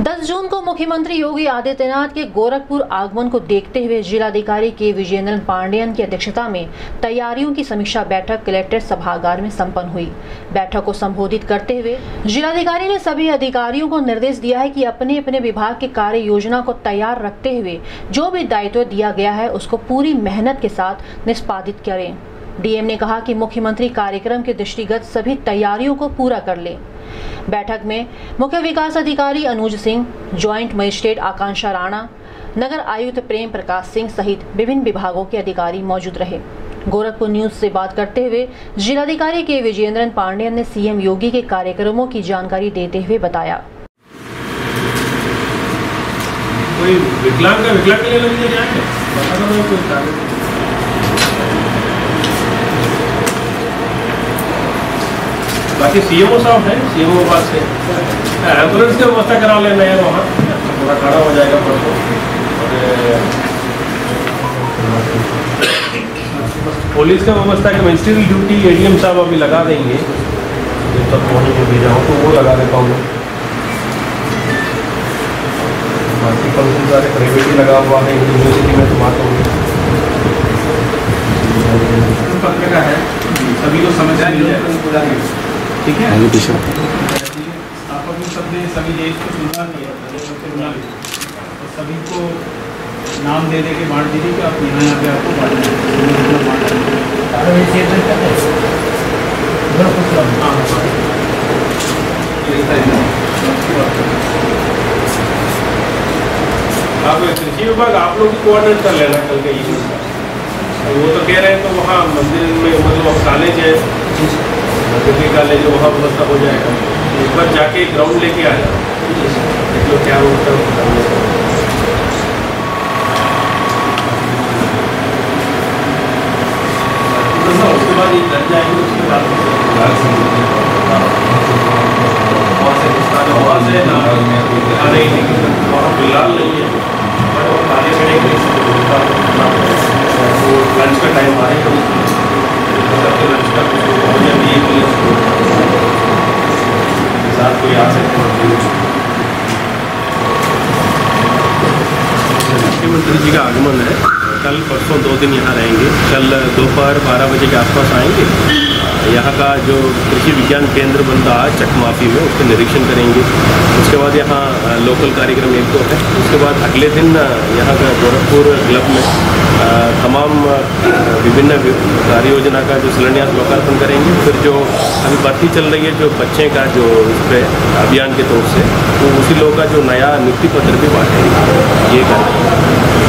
10 जून को मुख्यमंत्री योगी आदित्यनाथ के गोरखपुर आगमन को देखते हुए जिलाधिकारी के विजेंद्र पांडेयन की अध्यक्षता में तैयारियों की समीक्षा बैठक कलेक्ट्रेट सभागार में संपन्न हुई। बैठक को संबोधित करते हुए जिलाधिकारी ने सभी अधिकारियों को निर्देश दिया है कि अपने अपने विभाग के कार्य योजना को तैयार रखते हुए जो भी दायित्व दिया गया है, उसको पूरी मेहनत के साथ निष्पादित करें। डीएम ने कहा कि मुख्यमंत्री कार्यक्रम के दृष्टिगत सभी तैयारियों को पूरा कर लें। बैठक में मुख्य विकास अधिकारी अनुज सिंह, ज्वाइंट मजिस्ट्रेट आकांक्षा राणा, नगर आयुक्त प्रेम प्रकाश सिंह सहित विभिन्न विभागों के अधिकारी मौजूद रहे। गोरखपुर न्यूज़ से बात करते हुए जिलाधिकारी के विजेंद्रन पांडेयन ने सीएम योगी के कार्यक्रमों की जानकारी देते हुए बताया। कोई विकलांग विकलांग के लिए लगी जाएँगे? बता दो मैं कोई target। बाकी सीएमओ साहब है सीएमओ पास से एंबुलेंस की व्यवस्था करा लेना है वहाँ। थोड़ा खड़ा हो जाएगा परसों। पुलिस का व्यवस्था की मजिस्ट्रियल ड्यूटी एडीएम साहब अभी लगा देंगे। जब तक होने को भेजा हूँ तो वो लगा देता हूँ बाकी फ़ंक्शन सारे प्राइवेट ही लगा हुआ है यूनिवर्सिटी में तो बात पत्र का है। सभी को समझ मिल जाए ठीक है? आप अभी सबने सभी देश को सुनना है लीजिए तो सभी को नाम दे दे के बांट दीजिए कि आप यहाँ यहाँ पे आपको है? है। हाँ, हाँ। ये आप कृषि विभाग आप लोग कोऑर्डिनेट कर लेना कल के इवेंट का तो वो तो कह रहे हैं तो वहाँ मंदिर में मतलब अब कॉलेज है डिग्री कॉलेज है वहाँ व्यवस्था हो जाएगा एक बार जाके ग्राउंड लेके आ जाओ क्या होता है। तो उसके बाद ये जाएँगे, उसके बाद वहाँ से वहाँ से ना हाँ, नहीं नहीं वहाँ फ़िलहाल नहीं है बट वो खाने पीने के लिए वो लंच का टाइम आएगा लंच का हो जाए ये के लिए साथ कोई आ सकते हैं मुख्यमंत्री जी का आगमन है। कल परसों दो दिन यहाँ रहेंगे। कल दोपहर बारह बजे के आसपास आएँगे। यहाँ का जो कृषि विज्ञान केंद्र बन रहा है चकमाफी में, उसका निरीक्षण करेंगे। उसके बाद यहाँ लोकल कार्यक्रम एक दो है। उसके बाद अगले दिन यहाँ का गोरखपुर क्लब में तमाम विभिन्न कार्य योजना का जो शिलान्यास लोकार्पण करेंगे। फिर जो अभी भर्ती चल रही है, जो बच्चे का जो उस पर अभियान के तौर से तो उसी लोगों का जो नया नियुक्ति पत्र भी बांटेंगे। ये कर